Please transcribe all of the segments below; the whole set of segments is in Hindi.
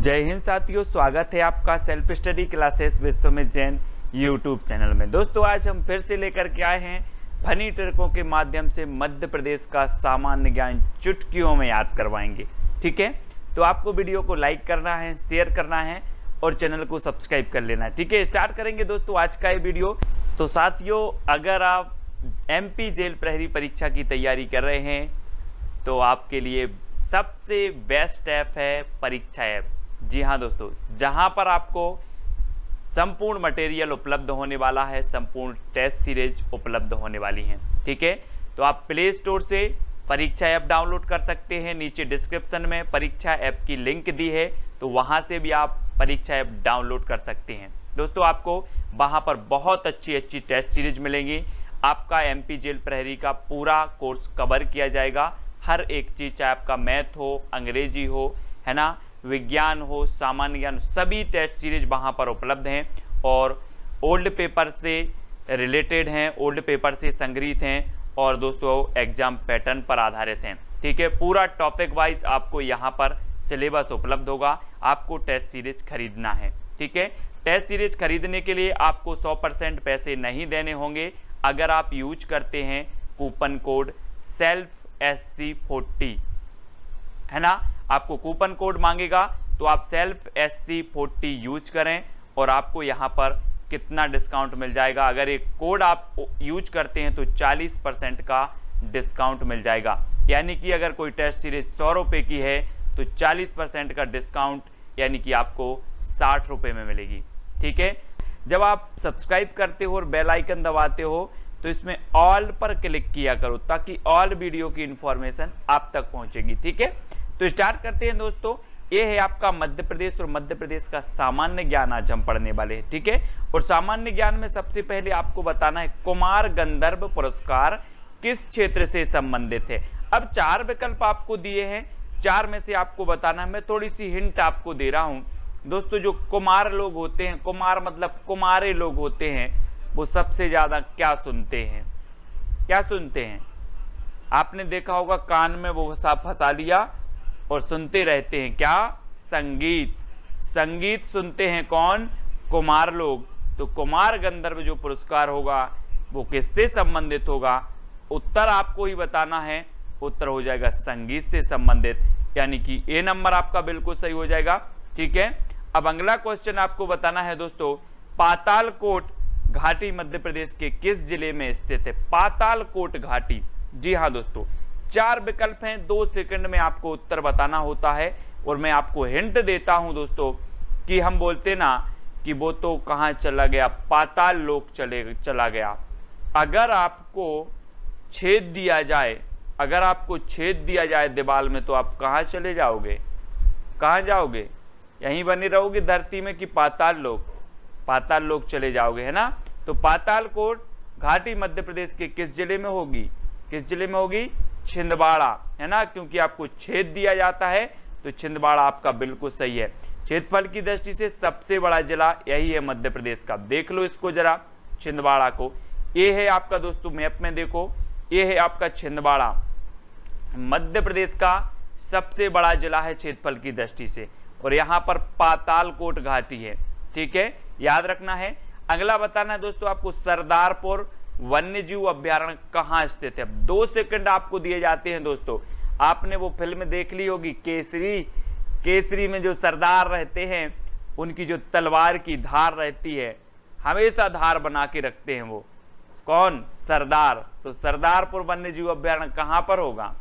जय हिंद साथियों, स्वागत है आपका सेल्फ स्टडी क्लासेस विश्व में जैन यूट्यूब चैनल में। दोस्तों, आज हम फिर से लेकर के आए हैं फनी ट्रकों के माध्यम से मध्य प्रदेश का सामान्य ज्ञान चुटकियों में याद करवाएँगे, ठीक है? तो आपको वीडियो को लाइक करना है शेयर करना है और चैनल को सब्सक्राइब कर लेना है, ठीक है? स्टार्ट करेंगे दोस्तों आज का ये वीडियो। तो साथियों, अगर आप एमपी जेल प्रहरी परीक्षा की तैयारी कर रहे हैं तो आपके लिए सबसे बेस्ट ऐप है परीक्षा ऐप जी हाँ दोस्तों, जहाँ पर आपको संपूर्ण मटेरियल उपलब्ध होने वाला है, संपूर्ण टेस्ट सीरीज़ उपलब्ध होने वाली हैं, ठीक है? तो आप प्ले स्टोर से परीक्षा ऐप डाउनलोड कर सकते हैं, नीचे डिस्क्रिप्शन में परीक्षा ऐप की लिंक दी है तो वहाँ से भी आप परीक्षा ऐप डाउनलोड कर सकते हैं। दोस्तों, आपको वहाँ पर बहुत अच्छी अच्छी टेस्ट सीरीज़ मिलेंगी। आपका एम पी जेल प्रहरी का पूरा कोर्स कवर किया जाएगा। हर एक चीज़, चाहे आपका मैथ हो, अंग्रेज़ी हो, है ना? विज्ञान हो, सामान्य ज्ञान, सभी टेस्ट सीरीज़ वहाँ पर उपलब्ध हैं और ओल्ड पेपर से रिलेटेड हैं ओल्ड पेपर से संग्रहित हैं और दोस्तों एग्ज़ाम पैटर्न पर आधारित हैं। ठीक है, पूरा टॉपिक वाइज आपको यहाँ पर सिलेबस उपलब्ध होगा, आपको टेस्ट सीरीज़ खरीदना है। ठीक है टेस्ट सीरीज़ खरीदने के लिए आपको 100 परसेंट पैसे नहीं देने होंगे। अगर आप यूज़ करते हैं coupon code self S C forty है ना? आपको कूपन कोड मांगेगा तो आप self S C forty use करें और आपको यहाँ पर कितना डिस्काउंट मिल जाएगा। अगर एक कोड आप यूज़ करते हैं तो 40 परसेंट का डिस्काउंट मिल जाएगा। यानी कि अगर कोई टेस्ट सीरीज़ सौ रुपये की है तो 40 परसेंट का डिस्काउंट, यानी कि आपको साठ रुपये में मिलेगी। ठीक है? जब आप सब्सक्राइब करते हो और बेल आइकन दबाते हो तो इसमें ऑल पर क्लिक किया करो, ताकि ऑल वीडियो की इंफॉर्मेशन आप तक पहुंचेगी। ठीक है? तो स्टार्ट करते हैं दोस्तों। ये है आपका मध्य प्रदेश और मध्य प्रदेश का सामान्य ज्ञान आज हम पढ़ने वाले हैं, ठीक है? और सामान्य ज्ञान में सबसे पहले आपको बताना है, कुमार गंधर्व पुरस्कार किस क्षेत्र से संबंधित है? अब चार विकल्प आपको दिए हैं। चार में से आपको बताना है, मैं थोड़ी सी हिंट आपको दे रहा हूँ। दोस्तों, जो कुमार लोग होते हैं, कुमार मतलब कुमारे लोग होते हैं, वो सबसे ज़्यादा क्या सुनते हैं? क्या सुनते हैं? आपने देखा होगा, कान में वो फंसा लिया और सुनते रहते हैं। क्या? संगीत। संगीत सुनते हैं कौन? कुमार लोग। तो कुमार गंधर्व जो पुरस्कार होगा, वो किससे संबंधित होगा? उत्तर आपको ही बताना है। उत्तर हो जाएगा संगीत से संबंधित। यानी कि ए नंबर आपका बिल्कुल सही हो जाएगा। ठीक है? अब अगला क्वेश्चन आपको बताना है दोस्तों, पातालकोट घाटी मध्य प्रदेश के किस ज़िले में स्थित है? पातालकोट घाटी। जी हाँ दोस्तों चार विकल्प हैं। दो सेकंड में आपको उत्तर बताना होता है और मैं आपको हिंट देता हूँ दोस्तों कि हम बोलते ना कि वो तो कहाँ चला गया? पाताल लोक चले, चला गया। अगर आपको छेद दिया जाए, अगर आपको छेद दिया जाए दीवाल में तो आप कहाँ चले जाओगे? कहाँ जाओगे? यहीं बने रहोगे धरती में कि पाताल लोक। पाताल लोक चले जाओगे, है ना? तो पाताल कोट घाटी मध्य प्रदेश के किस ज़िले में होगी? किस ज़िले में होगी? छिंदवाड़ा, है ना? क्योंकि आपको छेद दिया जाता है तो छिंदवाड़ा आपका बिल्कुल सही है। क्षेत्रफल की दृष्टि से सबसे बड़ा जिला यही है मध्य प्रदेश का। देख लो इसको जरा, छिंदवाड़ा को। ये है आपका दोस्तों, मैप में देखो। ये है आपका छिंदवाड़ा। मध्य प्रदेश का सबसे बड़ा जिला है क्षेत्रफल की दृष्टि से। और यहाँ पर पातालकोट घाटी है, ठीक है? याद रखना है। अगला बताना है दोस्तों आपको सरदारपुर वन्य जीव अभ्यारण कहाँ स्थित है? दो सेकंड आपको दिए जाते हैं दोस्तों। आपने वो फ़िल्म देख ली होगी, केसरी। केसरी में जो सरदार रहते हैं, उनकी जो तलवार की धार रहती है, हमेशा धार बना के रखते हैं वो। कौन? सरदार। तो सरदारपुर वन्य जीव अभ्यारण कहाँ पर होगा?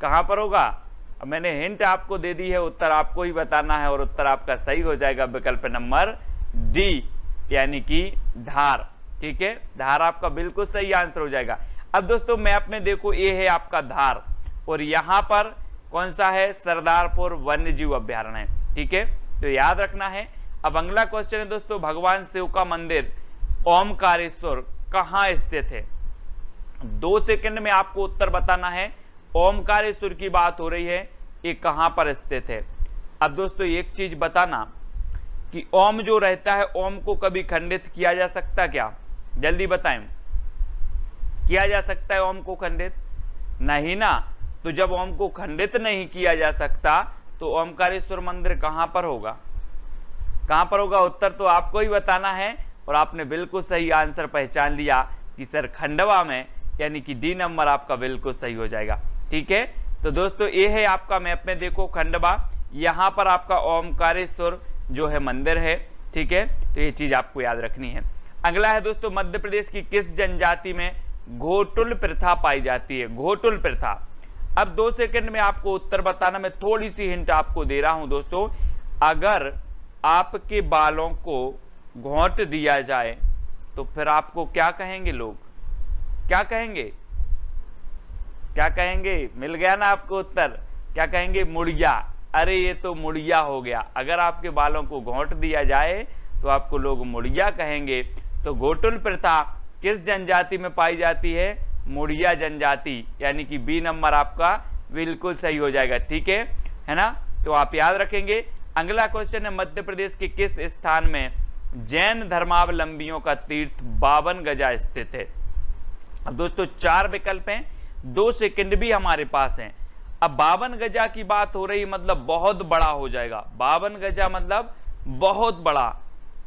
कहाँ पर होगा? अब मैंने हिंट आपको दे दी है, उत्तर आपको ही बताना है और उत्तर आपका सही हो जाएगा। विकल्प नंबर डी, यानी कि धार। ठीक है? धार आपका बिल्कुल सही आंसर हो जाएगा। अब दोस्तों मैप में देखो, ये है आपका धार। और यहाँ पर कौन सा है? सरदारपुर वन्य जीव अभ्यारण्य। ठीक है? तो याद रखना है। अब अगला क्वेश्चन है दोस्तों, भगवान शिव का मंदिर, ओमकारेश्वर, कहाँ स्थित है? दो सेकंड में आपको उत्तर बताना है। ओमकारेश्वर की बात हो रही है, ये कहाँ पर स्थित है? अब दोस्तों, एक चीज़ बताना कि ओम जो रहता है, ओम को कभी खंडित किया जा सकता क्या? जल्दी बताएँ। किया जा सकता है ओम को खंडित? नहीं ना। तो जब ओम को खंडित नहीं किया जा सकता तो ओमकारेश्वर मंदिर कहाँ पर होगा? कहाँ पर होगा? उत्तर तो आपको ही बताना है, और आपने बिल्कुल सही आंसर पहचान लिया कि सर खंडवा में, यानी कि डी नंबर आपका बिल्कुल सही हो जाएगा। ठीक है? तो दोस्तों, ये है आपका मैप में देखो खंडवा। यहाँ पर आपका ओमकारेश्वर जो है मंदिर है। ठीक है? तो ये चीज़ आपको याद रखनी है। अगला है दोस्तों, मध्य प्रदेश की किस जनजाति में घोटुल प्रथा पाई जाती है? घोटुल प्रथा। अब दो सेकंड में आपको उत्तर बताना, मैं थोड़ी सी हिंट आपको दे रहा हूँ दोस्तों। अगर आपके बालों को घोट दिया जाए तो फिर आपको क्या कहेंगे लोग? क्या कहेंगे? क्या कहेंगे? मिल गया ना आपको उत्तर? क्या कहेंगे? मुड़िया। अरे, ये तो मुड़िया हो गया। अगर आपके बालों को घोट दिया जाए तो आपको लोग मुड़िया कहेंगे। तो गोटुल प्रथा किस जनजाति में पाई जाती है? मुड़िया जनजाति, यानी कि बी नंबर आपका बिल्कुल सही हो जाएगा, ठीक है? है ना? तो आप याद रखेंगे, अगला क्वेश्चन है मध्य प्रदेश के किस स्थान में जैन धर्मावलंबियों का तीर्थ बावन गजा स्थित है? अब दोस्तों, चार विकल्प हैं, दो सेकंड भी हमारे पास हैं। अब बावन गजा की बात हो रही मतलब बहुत बड़ा हो जाएगा। बावन गजा मतलब बहुत बड़ा।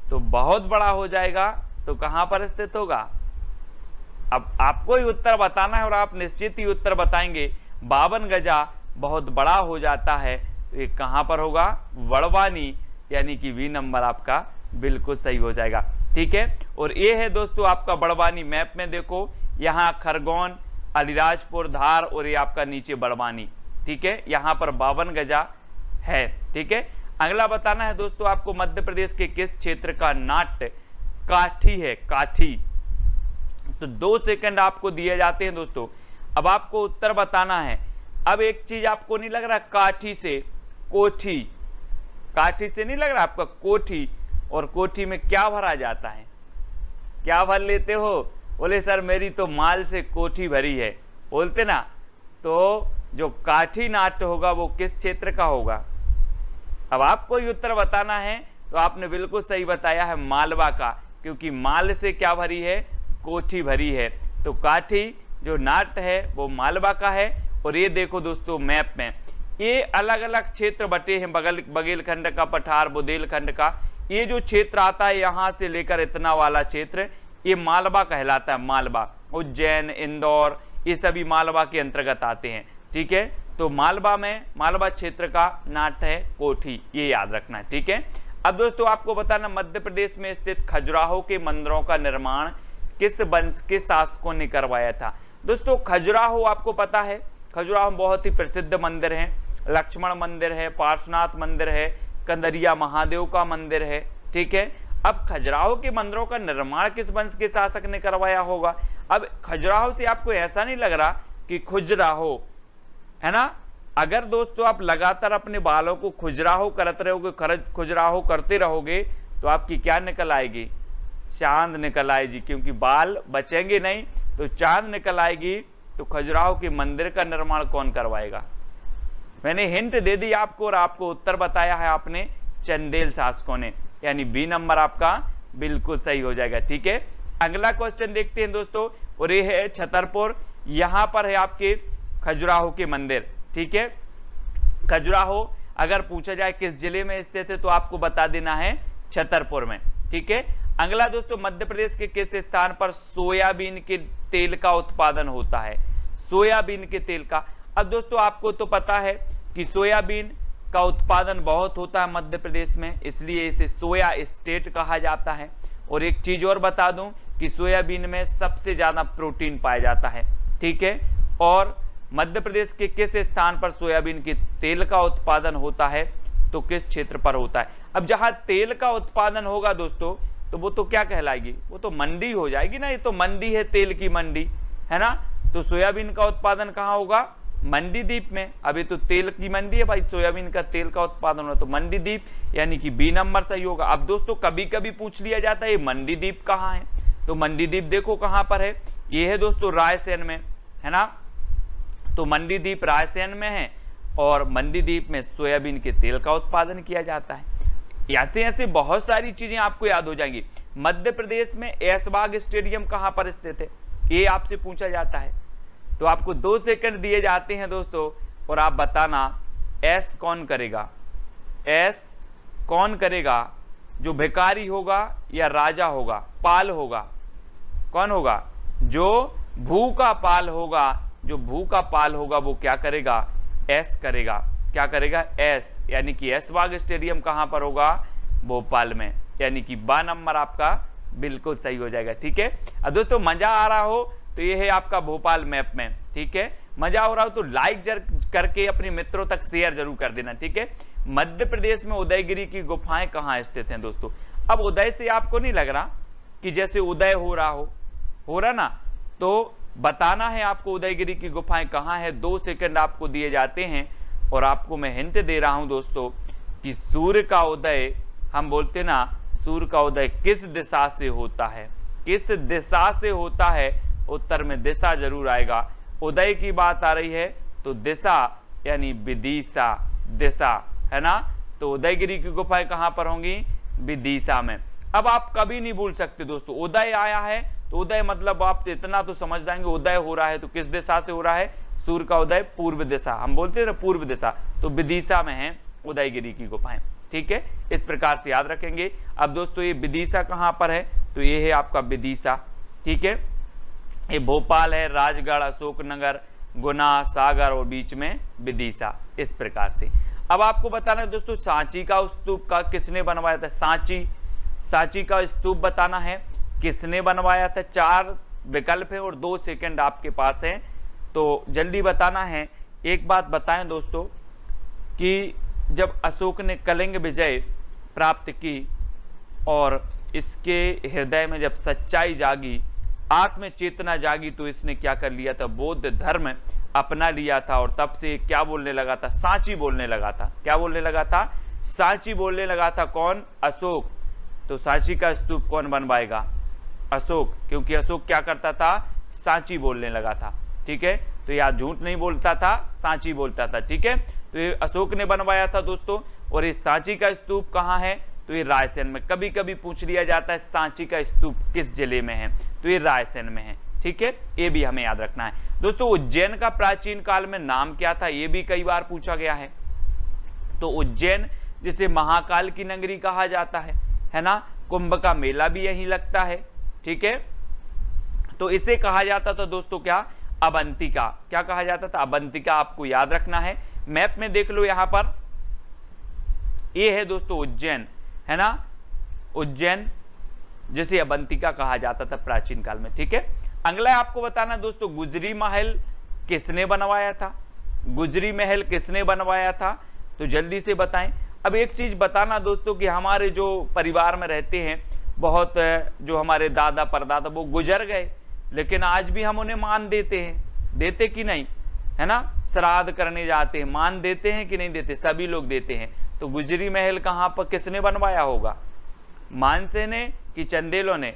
तो बहुत बड़ा हो जाएगा तो कहाँ पर स्थित होगा? अब आपको ही उत्तर बताना है और आप निश्चित ही उत्तर बताएँगे। बावन गजा बहुत बड़ा हो जाता है। ये कहाँ पर होगा? वड़वानी, यानी कि वी नंबर आपका बिल्कुल सही हो जाएगा। ठीक है? और ये है दोस्तों आपका बड़वानी मैप में देखो। यहाँ खरगोन, अलीराजपुर धार और ये आपका नीचे बड़वानी। ठीक है? यहाँ पर बावन गजा है। ठीक है? अगला बताना है दोस्तों आपको मध्य प्रदेश के किस क्षेत्र का नाट्य काठी है, काठी। तो दो सेकंड आपको दिए जाते हैं दोस्तों। अब आपको उत्तर बताना है। अब एक चीज़ आपको नहीं लग रहा काठी से कोठी। काठी से नहीं लग रहा आपका कोठी। और कोठी में क्या भरा जाता है? क्या भर लेते हो? बोले, सर, मेरी तो माल से कोठी भरी है। बोलते ना तो जो काठी नाट्य होगा, वो किस क्षेत्र का होगा? अब आपको ही उत्तर बताना है तो आपने बिल्कुल सही बताया है, मालवा का। क्योंकि माल से क्या भरी है? कोठी भरी है। तो काठी जो नाट है, वो मालवा का है। और ये देखो दोस्तों, मैप में। ये अलग अलग क्षेत्र बटे हैं, बगल बघेलखंड का, पठार बुदेलखंड का। ये जो क्षेत्र आता है, यहाँ से लेकर इतना वाला क्षेत्र, ये मालवा कहलाता है, मालवा। उज्जैन, इंदौर, ये सभी मालवा के अंतर्गत आते हैं। ठीक है? तो मालवा में, मालवा क्षेत्र का नाट है, कोठी। ये याद रखना है, ठीक है? अब दोस्तों, आपको बताना, मध्य प्रदेश में स्थित खजुराहो के मंदिरों का निर्माण किस वंश के शासकों ने करवाया था? दोस्तों, खजुराहो आपको पता है, खजुराहो बहुत ही प्रसिद्ध मंदिर है। लक्ष्मण मंदिर है, पार्श्वनाथ मंदिर है, कंदरिया महादेव का मंदिर है, ठीक है? अब खजुराहो के मंदिरों का निर्माण किस वंश के शासक ने करवाया होगा? अब खजुराहो से आपको ऐसा नहीं लग रहा कि खुजराहो, है ना? अगर दोस्तों आप लगातार अपने बालों को खुजराहो करते रहोगे खुजराहो करते रहोगे तो आपकी क्या निकल आएगी? चाँद निकल आएगी, क्योंकि बाल बचेंगे नहीं तो चाँद निकल आएगी तो खजुराहो के मंदिर का निर्माण कौन करवाएगा? मैंने हिंट दे दी आपको और आपको उत्तर बताया है आपने चंदेल शासकों ने। यानी बी नंबर आपका बिल्कुल सही हो जाएगा, ठीक है? अगला क्वेश्चन देखते हैं दोस्तों, और ये है छतरपुर। यहाँ पर है आपके खजुराहो के मंदिर। ठीक है? खजुराहो, अगर पूछा जाए किस ज़िले में स्थित है तो आपको बता देना है छतरपुर में, ठीक है? अगला दोस्तों मध्य प्रदेश के किस स्थान पर सोयाबीन के तेल का उत्पादन होता है? सोयाबीन के तेल का। अब दोस्तों, आपको तो पता है कि सोयाबीन का उत्पादन बहुत होता है मध्य प्रदेश में, इसलिए इसे सोया स्टेट कहा जाता है। और एक चीज़ और बता दूँ कि सोयाबीन में सबसे ज़्यादा प्रोटीन पाया जाता है, ठीक है? और मध्य प्रदेश के किस स्थान पर सोयाबीन के तेल का उत्पादन होता है तो किस क्षेत्र पर होता है? अब जहाँ तेल का उत्पादन होगा दोस्तों तो वो तो क्या कहलाएगी? वो तो मंडी हो जाएगी ना, ये तो मंडी है, तेल की मंडी, है ना? तो सोयाबीन का उत्पादन कहाँ होगा? मंडी द्वीप में। अभी तो तेल की मंडी है भाई, सोयाबीन का तेल का उत्पादन हो तो मंडी द्वीप, यानी कि बी नंबर सही होगा। अब दोस्तों कभी कभी पूछ लिया जाता है, ये मंडी द्वीप कहाँ है? तो मंडी द्वीप देखो कहाँ पर है। ये है दोस्तों, रायसेन में, है ना? तो मंडी द्वीप रायसेन में है और मंडी द्वीप में सोयाबीन के तेल का उत्पादन किया जाता है। ऐसे ऐसे बहुत सारी चीज़ें आपको याद हो जाएँगी। मध्य प्रदेश में ऐसबाग स्टेडियम कहाँ पर स्थित है? ये आपसे पूछा जाता है। तो आपको दो सेकंड दिए जाते हैं दोस्तों, और आप बताना एस कौन करेगा? एस कौन करेगा जो भिकारी होगा या राजा होगा? पाल होगा। कौन होगा? जो भू का पाल होगा जो भू का पाल होगा वो क्या करेगा? एस करेगा। क्या करेगा? एस यानी कि एस बाग स्टेडियम कहाँ पर होगा? भोपाल में। यानी कि बा नंबर आपका बिल्कुल सही हो जाएगा, ठीक है? अब दोस्तों, मज़ा आ रहा हो तो ये है आपका भोपाल मैप में, ठीक है? मज़ा हो रहा हो तो लाइक करके अपने मित्रों तक शेयर ज़रूर कर देना, ठीक है? मध्य प्रदेश में उदयगिरी की गुफाएँ कहाँ स्थित हैं दोस्तों? अब उदय से आपको नहीं लग रहा कि जैसे उदय हो रहा हो हो रहा ना? तो बताना है आपको उदयगिरी की गुफाएँ कहाँ है? दो सेकंड आपको दिए जाते हैं और आपको मैं हिंट दे रहा हूँ दोस्तों कि सूर्य का उदय, हम बोलते ना, सूर्य का उदय किस दिशा से होता है? किस दिशा से होता है? उत्तर में दिशा ज़रूर आएगा। उदय की बात आ रही है तो दिशा यानी विदिशा, दिशा, है ना? तो उदयगिरी की गुफाएँ कहाँ पर होंगी? विदिशा में। अब आप कभी नहीं भूल सकते दोस्तों, उदय आया है तो उदय मतलब आप इतना तो समझ जाएँगे, उदय हो रहा है तो किस दिशा से हो रहा है? सूर्य का उदय पूर्व दिशा। हम बोलते हैं ना पूर्व दिशा। तो विदिशा में है उदयगिरी की गुफाएँ, ठीक है? इस प्रकार से याद रखेंगे। अब दोस्तों, ये विदिशा कहाँ पर है? तो ये है आपका विदिशा, ठीक है? ये भोपाल है, राजगढ़, अशोकनगर, गुना, सागर और बीच में विदिशा, इस प्रकार से। अब आपको बताना है दोस्तों, सांची का स्तूप का किसने बनवाया था? सांची सांची का स्तूप बताना है। किसने बनवाया था? चार विकल्प है और दो सेकंड आपके पास है। तो जल्दी बताना है। एक बात बताएँ दोस्तों कि जब अशोक ने कलिंग विजय प्राप्त की और इसके हृदय में जब सच्चाई जागी आत्म चेतना जागी तो इसने क्या कर लिया था? बौद्ध धर्म अपना लिया था और तब से क्या बोलने लगा था? सांची बोलने लगा था। क्या बोलने लगा था? सांची बोलने लगा था कौन? अशोक। तो सांची का स्तूप कौन बनवाएगा? अशोक, क्योंकि अशोक क्या करता था? सांची बोलने लगा था, ठीक है? तो यह झूठ नहीं बोलता था, सांची बोलता था, ठीक है? तो ये अशोक ने बनवाया था दोस्तों, और ये सांची का स्तूप कहाँ है? तो ये रायसेन में कभी कभी पूछ लिया जाता है, सांची का स्तूप किस ज़िले में है? तो ये रायसेन में है, ठीक है? ये भी हमें याद रखना है। दोस्तों, उज्जैन का प्राचीन काल में नाम क्या था, ये भी कई बार पूछा गया है। तो उज्जैन, जिसे महाकाल की नगरी कहा जाता है है ना? कुंभ का मेला भी यही लगता है। ठीक है? तो इसे कहा जाता था दोस्तों क्या? अबंतिका क्या कहा जाता था? अबंतिका आपको याद रखना है। मैप में देख लो यहाँ पर। ये है दोस्तों उज्जैन, है ना? उज्जैन, जिसे अबंतिका कहा जाता था प्राचीन काल में, ठीक है? अगला आपको बताना दोस्तों, गुजरी महल किसने बनवाया था? गुजरी महल किसने बनवाया था? तो जल्दी से बताएँ। अब एक चीज़ बताना दोस्तों कि हमारे जो परिवार में रहते हैं बहुत जो हमारे दादा परदादा, वो गुजर गए। लेकिन आज भी हम उन्हें मान देते हैं। देते कि नहीं? है ना? श्राद्ध करने जाते हैं। मान देते हैं कि नहीं देते? सभी लोग देते हैं। तो गुजरी महल कहाँ पर किसने बनवाया होगा? मानसे ने कि चंदेलों ने?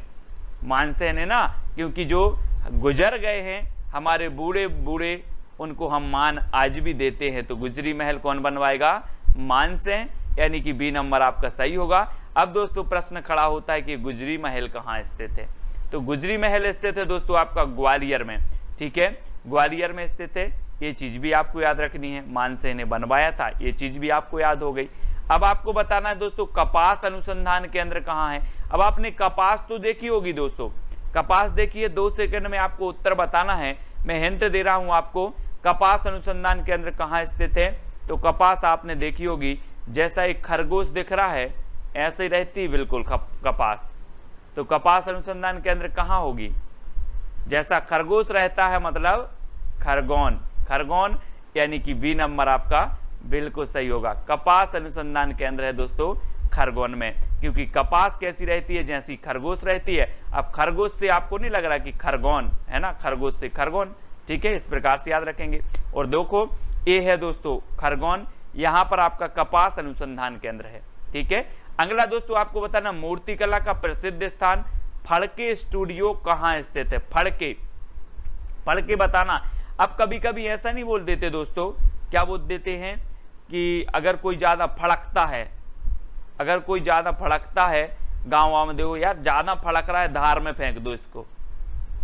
मानसे ने ना? क्योंकि जो गुजर गए हैं, हमारे बूढ़े बूढ़े, उनको हम मान आज भी देते हैं। तो गुजरी महल कौन बनवाएगा? मानसे, यानी कि बी नंबर आपका सही होगा। अब दोस्तों प्रश्न खड़ा होता है कि गुजरी महल कहाँ स्थित है? तो गुजरी महल स्थित है दोस्तों आपका ग्वालियर में, ठीक है? ग्वालियर में स्थित है। ये चीज़ भी आपको याद रखनी है। मानसे ने बनवाया था, ये चीज़ भी आपको याद हो गई। अब आपको बताना है दोस्तों, कपास अनुसंधान केंद्र कहाँ है? अब आपने कपास तो देखी होगी दोस्तों। कपास देखिए, दो सेकंड में आपको उत्तर बताना है। मैं हिंट दे रहा हूँ आपको। कपास अनुसंधान केंद्र कहाँ स्थित है? तो कपास आपने देखी होगी, जैसा एक खरगोश दिख रहा है ऐसे ही रहती बिल्कुल कपास। तो कपास अनुसंधान केंद्र कहाँ होगी? जैसा खरगोश रहता है मतलब खरगोन। खरगोन यानी कि बी नंबर आपका बिल्कुल सही होगा। कपास अनुसंधान केंद्र है दोस्तों खरगोन में, क्योंकि कपास कैसी रहती है? जैसी खरगोश रहती है। अब खरगोश से आपको नहीं लग रहा कि खरगोन, है ना? खरगोश से खरगोन, ठीक है? इस प्रकार से याद रखेंगे। और देखो ये है दोस्तों खरगोन, यहाँ पर आपका कपास अनुसंधान केंद्र है, ठीक है? अगला दोस्तों, आपको बताना मूर्ति कला का प्रसिद्ध स्थान फड़के स्टूडियो कहाँ स्थित है? फड़के। फड़के बताना, अब कभी कभी ऐसा नहीं बोल देते दोस्तों, क्या बोल देते हैं कि अगर कोई ज़्यादा फड़कता है, अगर कोई ज़्यादा फड़कता है गाँव वाँव में देखो यार, ज़्यादा फड़क रहा है, धार में फेंक दो इसको।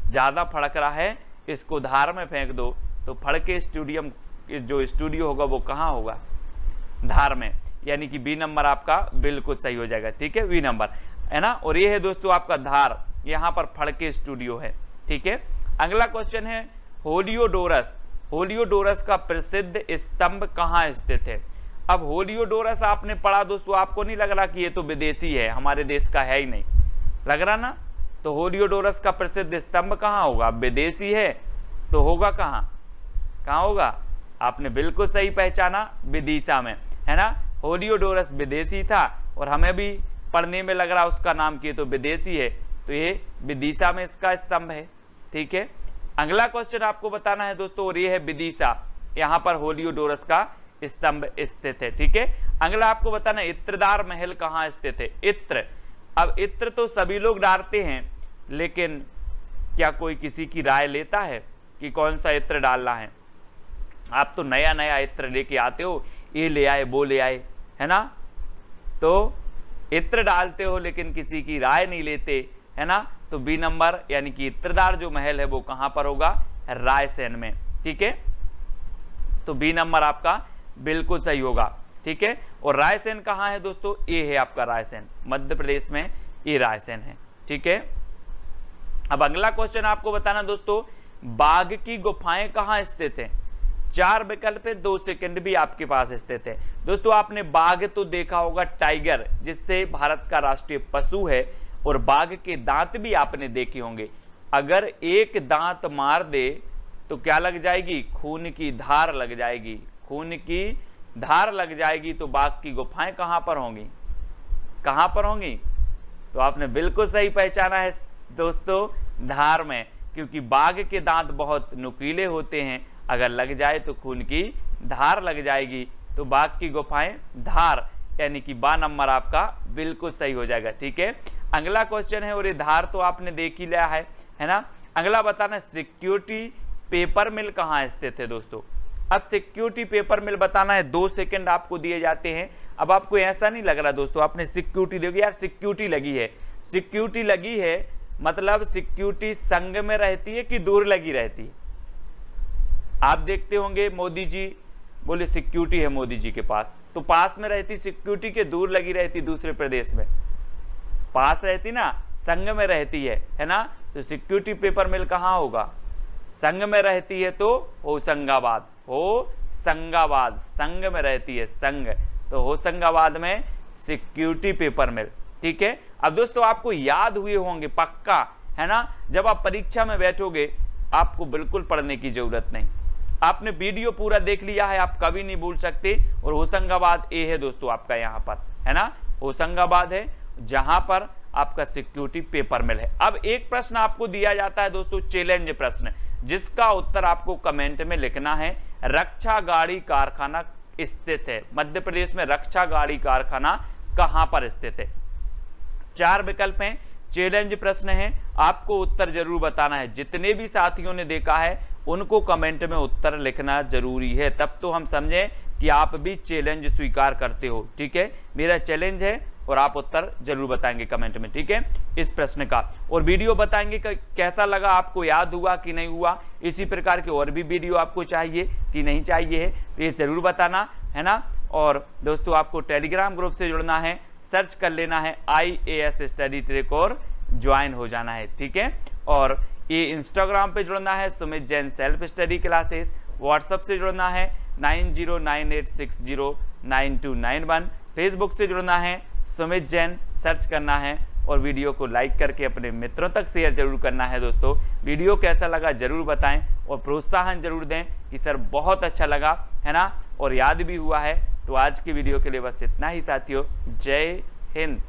ज़्यादा फड़क रहा है, इसको धार में फेंक दो तो फड़के स्टूडियम जो स्टूडियो होगा वो कहाँ होगा? धार में। यानी कि बी नंबर आपका बिल्कुल सही हो जाएगा, ठीक है? वी नंबर है ना? और ये है दोस्तों आपका धार, यहाँ पर फड़के स्टूडियो है, ठीक है? अगला क्वेश्चन है होलियोडोरस होलियोडोरस का प्रसिद्ध स्तंभ कहाँ स्थित है? अब होलियोडोरस आपने पढ़ा दोस्तों, आपको नहीं लग रहा कि ये तो विदेशी है, हमारे देश का है ही नहीं। लग रहा ना? तो होलियोडोरस का प्रसिद्ध स्तंभ कहाँ होगा? विदेशी है तो होगा कहाँ? कहाँ होगा? आपने बिल्कुल सही पहचाना, विदिशा में, है ना? होलियोडोरस विदेशी था और हमें भी पढ़ने में लग रहा उसका नाम किए तो विदेशी है तो ये विदिशा में इसका स्तंभ है, ठीक है? अगला क्वेश्चन आपको बताना है दोस्तों, और ये है विदिशा। यहाँ पर होलियोडोरस का स्तंभ स्थित है, ठीक है? अगला आपको बताना इत्रदार महल कहाँ स्थित है? इत्र। अब इत्र तो सभी लोग डालते हैं, लेकिन क्या कोई किसी की राय लेता है कि कौन सा इत्र डालना है? आप तो नया नया इत्र लेके आते हो, ये ले आए, वो ले आए है ना? तो इत्र डालते हो लेकिन किसी की राय नहीं लेते, है ना? तो बी नंबर यानी कि इत्रदार जो महल है वो कहाँ पर होगा? रायसेन में, ठीक है? तो बी नंबर आपका बिल्कुल सही होगा, ठीक है? और रायसेन कहाँ है दोस्तों? ये है आपका रायसेन, मध्य प्रदेश में ये रायसेन है, ठीक है? अब अगला क्वेश्चन आपको बताना दोस्तों, बाघ की गुफाएँ कहाँ स्थित हैं? चार विकल्प है, दो सेकंड भी आपके पास स्थित है। दोस्तों, आपने बाघ तो देखा होगा, टाइगर, जिससे भारत का राष्ट्रीय पशु है, और बाघ के दांत भी आपने देखे होंगे। अगर एक दांत मार दे तो क्या लग जाएगी? खून की धार लग जाएगी। खून की धार लग जाएगी तो बाघ की गुफाएँ कहाँ पर होंगी? कहाँ पर होंगी? तो आपने बिल्कुल सही पहचाना है, दोस्तों, धार में, क्योंकि बाघ के दांत बहुत नुकीले होते हैं अगर लग जाए तो खून की धार लग जाएगी। तो बाघ की गुफाएँ धार, यानी कि बा नंबर आपका बिल्कुल सही हो जाएगा, ठीक है? अगला क्वेश्चन है और ये धार तो आपने देख ही लिया है है ना? अगला बताना सिक्योरिटी पेपर मिल कहाँ स्थित है दोस्तों? अब सिक्योरिटी पेपर मिल बताना है, दो सेकंड आपको दिए जाते हैं। अब आपको ऐसा नहीं लग रहा दोस्तों, आपने सिक्योरिटी देखी यार सिक्योरिटी लगी है। सिक्योरिटी लगी है मतलब सिक्योरिटी संग में रहती है कि दूर लगी रहती है? आप देखते होंगे मोदी जी, बोले, सिक्योरिटी है मोदी जी के पास। तो पास में रहती, सिक्योरिटी के दूर लगी रहती दूसरे प्रदेश में। पास रहती ना, संघ में रहती है है ना? तो सिक्योरिटी पेपर मिल कहाँ होगा? संघ में रहती है तो होशंगाबाद हो संगाबाद संघ में रहती है संघ तो होशंगाबाद में सिक्योरिटी पेपर मिल। ठीक है? अब दोस्तों, आपको याद हुए होंगे पक्का, है ना? जब आप परीक्षा में बैठोगे, आपको बिल्कुल पढ़ने की ज़रूरत नहीं। आपने वीडियो पूरा देख लिया है, आप कभी नहीं भूल सकते। और होशंगाबाद ए है दोस्तों आपका यहाँ पर, है ना? होशंगाबाद है, जहाँ पर आपका सिक्योरिटी पेपर मिल है। अब एक प्रश्न आपको दिया जाता है दोस्तों चैलेंज प्रश्न, जिसका उत्तर आपको कमेंट में लिखना है। रक्षा गाड़ी कारखाना स्थित है। मध्य प्रदेश में रक्षा गाड़ी कारखाना कहाँ पर स्थित है? चार विकल्प हैं चैलेंज प्रश्न है, आपको उत्तर ज़रूर बताना है। जितने भी साथियों ने देखा है उनको कमेंट में उत्तर लिखना ज़रूरी है। तब तो हम समझें कि आप भी चैलेंज स्वीकार करते हो, ठीक है? मेरा चैलेंज है और आप उत्तर ज़रूर बताएँगे कमेंट में, ठीक है? इस प्रश्न का। और वीडियो बताएँगे कैसा लगा आपको, याद हुआ कि नहीं हुआ? इसी प्रकार के और भी वीडियो आपको चाहिए कि नहीं चाहिए है तो ये ज़रूर बताना, है ना? और दोस्तों, आपको टेलीग्राम ग्रुप से जुड़ना है सर्च कर लेना है I A S study track और ज्वाइन हो जाना है, ठीक है? और ये इंस्टाग्राम पे जुड़ना है, Sumit Jain self study classes WhatsApp से जुड़ना है nine zero nine eight six zero nine two nine one Facebook से जुड़ना है, सुमित जैन सर्च करना है और वीडियो को लाइक करके अपने मित्रों तक शेयर ज़रूर करना है दोस्तों। वीडियो कैसा लगा ज़रूर बताएँ और प्रोत्साहन ज़रूर दें कि सर बहुत अच्छा लगा, है ना? और याद भी हुआ है तो आज की वीडियो के लिए बस इतना ही साथियों। जय हिंद।